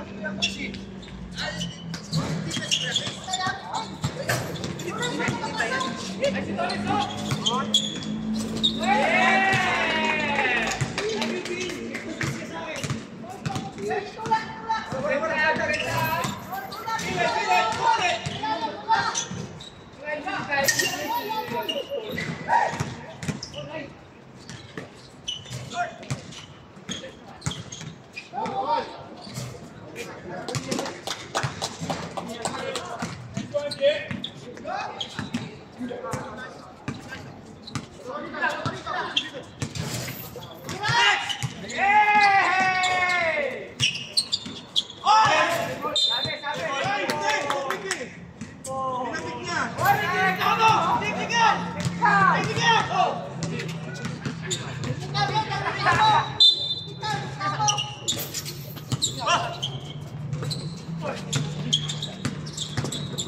Good. Good.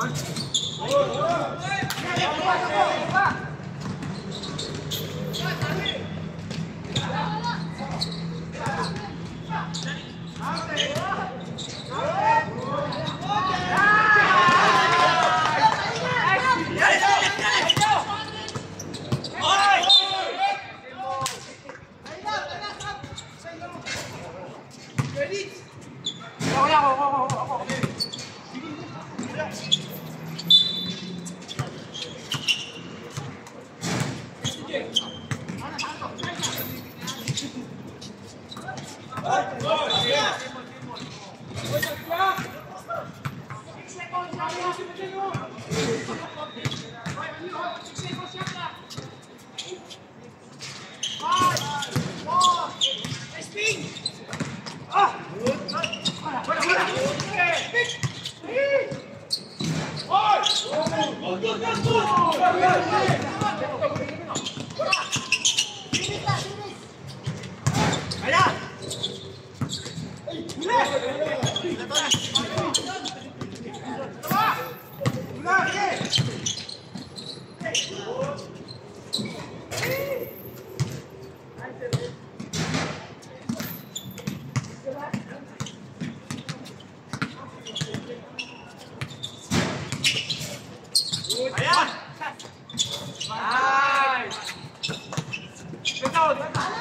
Vai. Hey! out.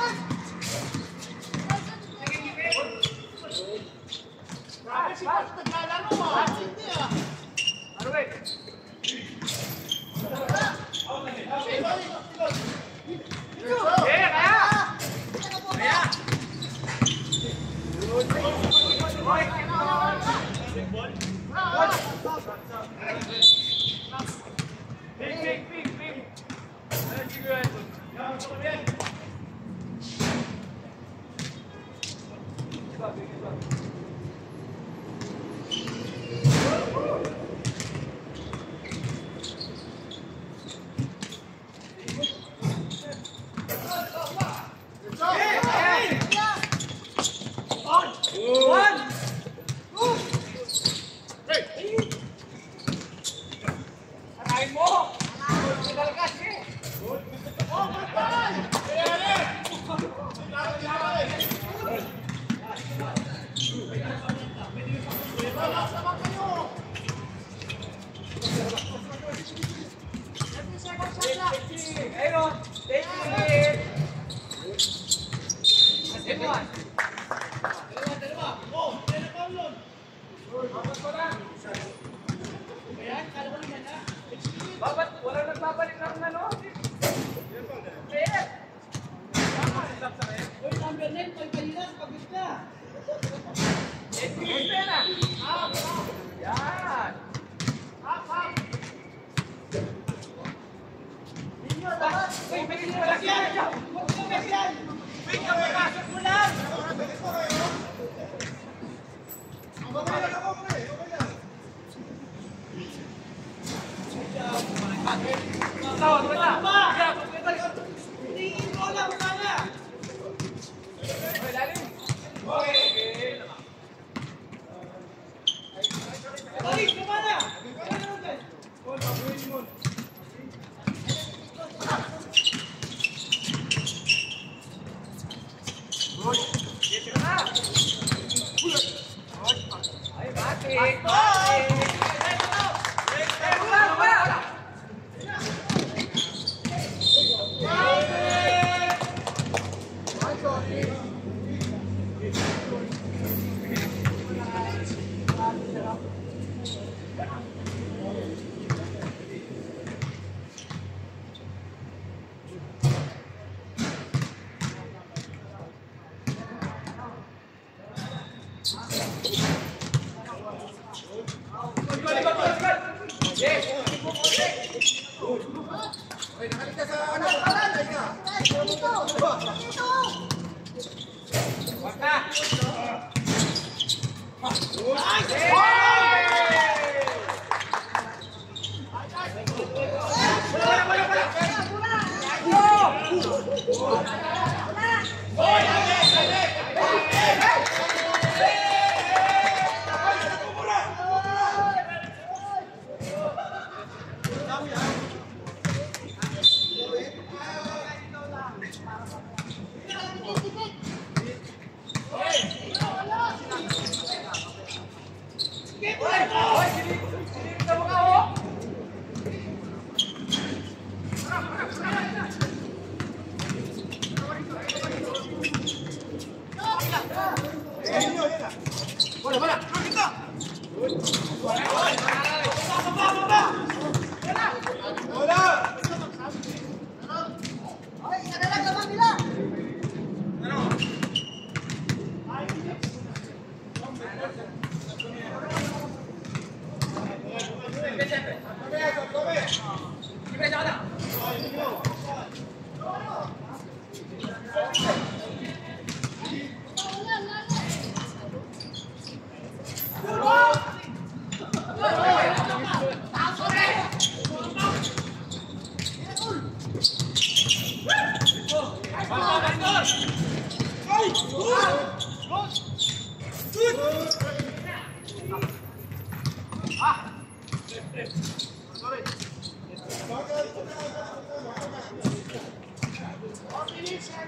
Okay, come on. Come on, come on. 过来，过来。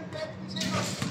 and get zero.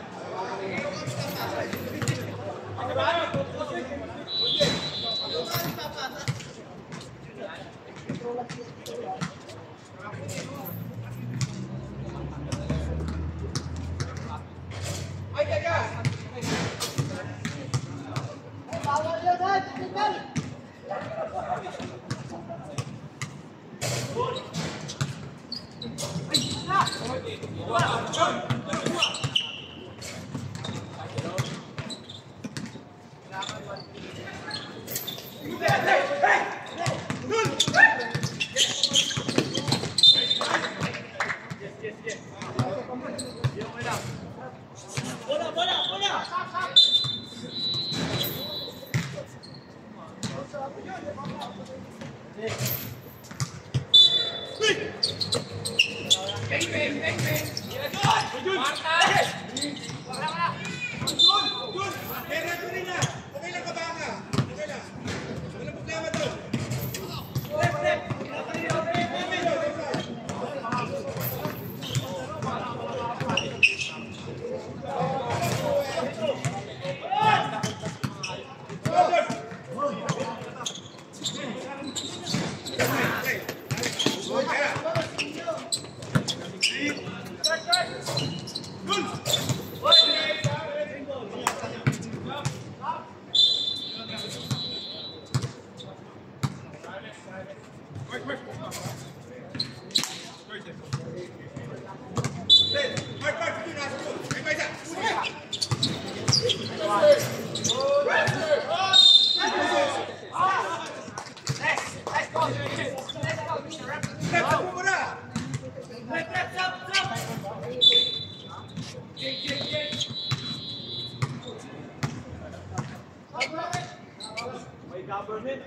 government.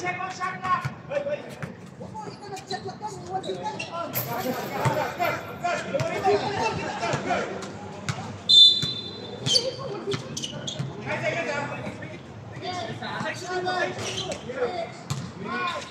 Check on, check on! Wait, wait! Five,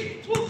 Woo.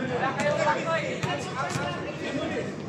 Thank you.